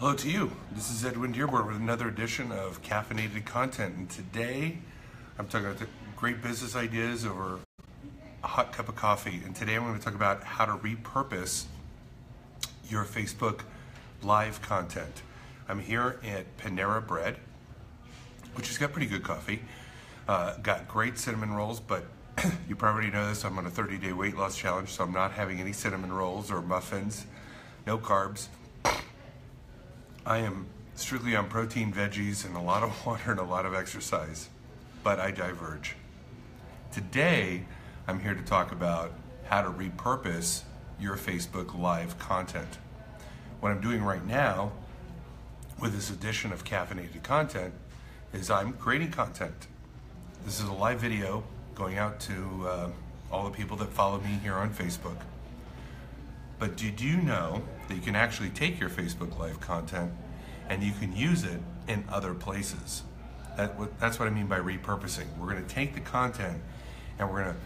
Hello to you. This is Edwin Dearborn with another edition of Caffeinated Content. And today I'm talking about great business ideas over a hot cup of coffee. And today I'm going to talk about how to repurpose your Facebook live content. I'm here at Panera Bread, which has got pretty good coffee. Uh, got great cinnamon rolls, but you probably know this. I'm on a 30 day weight loss challenge, so I'm not having any cinnamon rolls or muffins, no carbs. I am strictly on protein, veggies, and a lot of water and a lot of exercise, but I diverge. Today, I'm here to talk about how to repurpose your Facebook Live content. What I'm doing right now with this edition of caffeinated content is I'm creating content. This is a live video going out to uh, all the people that follow me here on Facebook. But did you know that you can actually take your Facebook Live content and you can use it in other places? That, that's what I mean by repurposing. We're going to take the content and we're going to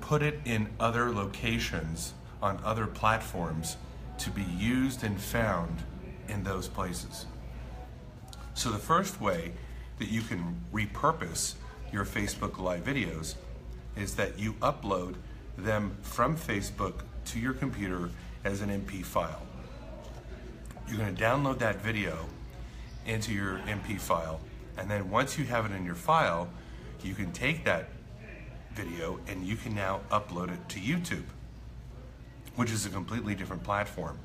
put it in other locations on other platforms to be used and found in those places. So the first way that you can repurpose your Facebook Live videos is that you upload them from Facebook to your computer as an MP file. You're going to download that video into your MP file, and then once you have it in your file, you can take that video and you can now upload it to YouTube, which is a completely different platform.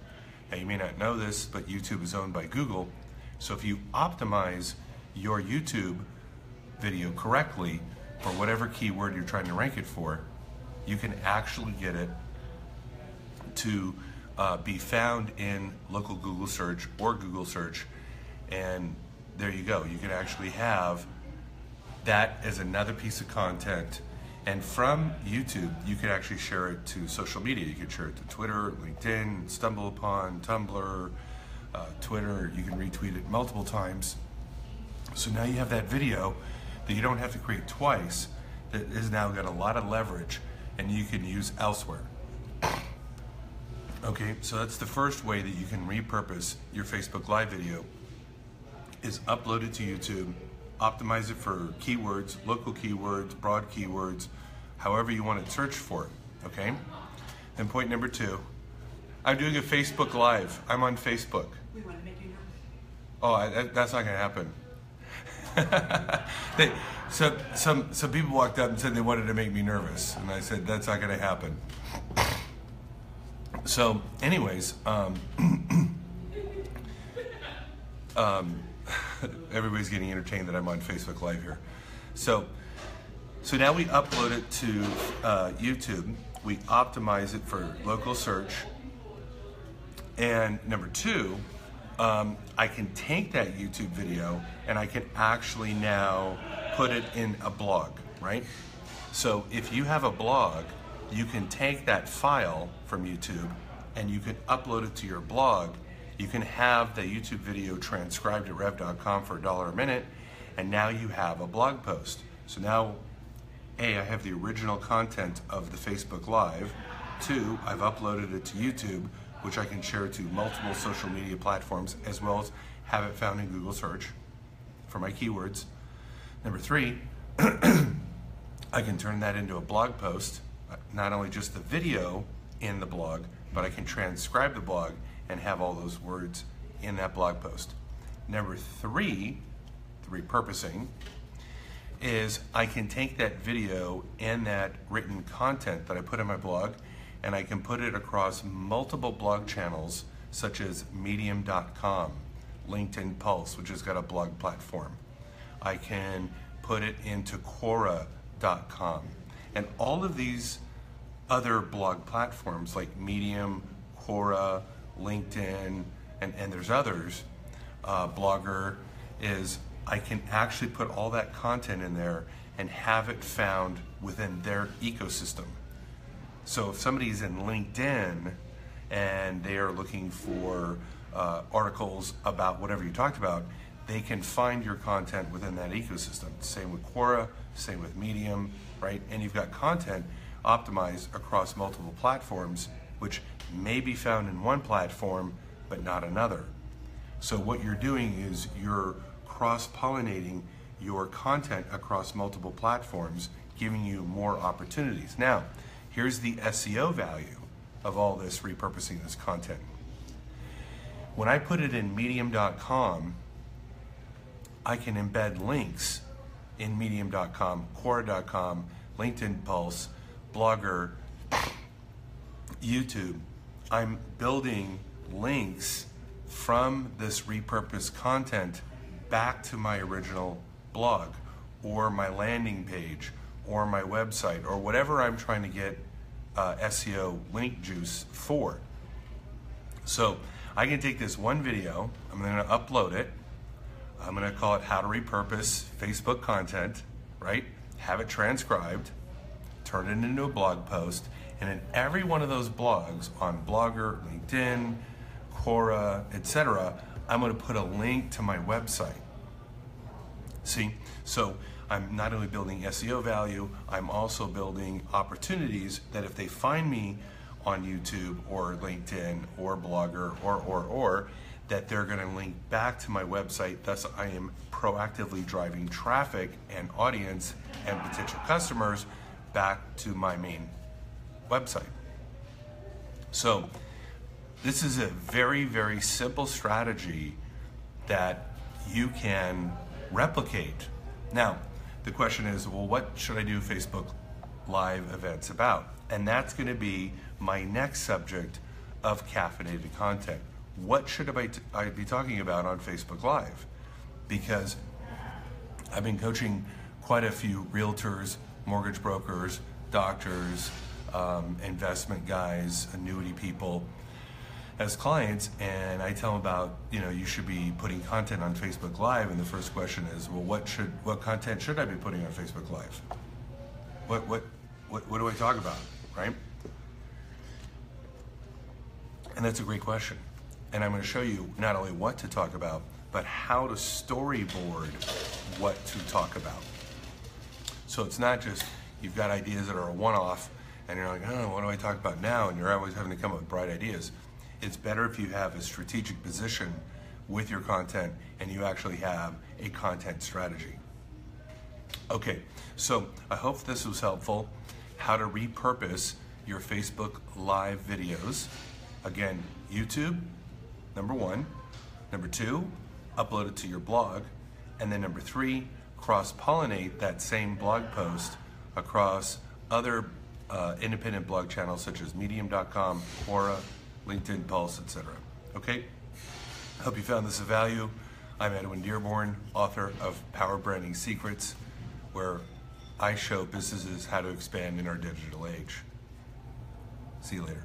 Now, you may not know this, but YouTube is owned by Google. So if you optimize your YouTube video correctly for whatever keyword you're trying to rank it for, you can actually get it to uh, be found in local Google search or Google search. And there you go. You can actually have that as another piece of content. And from YouTube, you can actually share it to social media. You can share it to Twitter, LinkedIn, StumbleUpon, Tumblr, uh, Twitter. You can retweet it multiple times. So now you have that video that you don't have to create twice that has now got a lot of leverage and you can use elsewhere. Okay, so that's the first way that you can repurpose your Facebook Live video is upload it to YouTube, optimize it for keywords, local keywords, broad keywords, however you want to search for it, okay? Then point number two, I'm doing a Facebook Live. I'm on Facebook. We want to make you nervous. Oh, I, that, that's not going to happen. they, so, some, some people walked up and said they wanted to make me nervous, and I said, that's not going to happen. So, anyways, um, um, everybody's getting entertained that I'm on Facebook Live here. So, so now we upload it to uh, YouTube. We optimize it for local search. And number two, um, I can take that YouTube video and I can actually now put it in a blog, right? So if you have a blog, you can take that file from YouTube and you can upload it to your blog. You can have the YouTube video transcribed at rev.com for a dollar a minute, and now you have a blog post. So now, A, I have the original content of the Facebook Live. Two, I've uploaded it to YouTube, which I can share to multiple social media platforms as well as have it found in Google search for my keywords. Number three, I can turn that into a blog post, not only just the video in the blog, but I can transcribe the blog and have all those words in that blog post. Number three, the repurposing, is I can take that video and that written content that I put in my blog and I can put it across multiple blog channels such as medium.com, LinkedIn Pulse, which has got a blog platform. I can put it into Quora.com. And all of these other blog platforms like Medium, Quora, LinkedIn, and, and there's others, uh, Blogger, is I can actually put all that content in there and have it found within their ecosystem. So if somebody's in LinkedIn and they are looking for uh, articles about whatever you talked about, they can find your content within that ecosystem. Same with Quora, same with Medium, right? And you've got content optimized across multiple platforms, which may be found in one platform but not another. So what you're doing is you're cross-pollinating your content across multiple platforms, giving you more opportunities. Now, here's the SEO value of all this repurposing this content. When I put it in medium.com, I can embed links in medium.com, quora.com, LinkedIn Pulse, Blogger, YouTube. I'm building links from this repurposed content back to my original blog or my landing page or my website or whatever I'm trying to get uh, SEO link juice for. So I can take this one video, I'm going to upload it. I'm going to call it How to Repurpose Facebook Content, right? Have it transcribed, turn it into a blog post, and in every one of those blogs on Blogger, LinkedIn, Quora, etc., I'm going to put a link to my website. See, so I'm not only building SEO value, I'm also building opportunities that if they find me on YouTube or LinkedIn or Blogger or, or, or, that they're going to link back to my website. Thus, I am proactively driving traffic and audience and potential customers back to my main website. So, this is a very, very simple strategy that you can replicate. Now, the question is well, what should I do Facebook Live events about? And that's going to be my next subject of caffeinated content. What should I be talking about on Facebook Live? Because I've been coaching quite a few realtors, mortgage brokers, doctors, um, investment guys, annuity people as clients, and I tell them about you know you should be putting content on Facebook Live, and the first question is, well, what should what content should I be putting on Facebook Live? What what what, what do I talk about, right? And that's a great question, and I'm going to show you not only what to talk about, but how to storyboard what to talk about. So it's not just you've got ideas that are a one-off and you're like, oh, what do I talk about now? And you're always having to come up with bright ideas. It's better if you have a strategic position with your content and you actually have a content strategy. Okay, so I hope this was helpful. How to repurpose your Facebook Live videos. Again, YouTube, number one. Number two, upload it to your blog. And then number three, cross pollinate that same blog post across other uh, independent blog channels such as medium.com, Quora, LinkedIn Pulse, etc. Okay? Hope you found this of value. I'm Edwin Dearborn, author of Power Branding Secrets, where I show businesses how to expand in our digital age. See you later.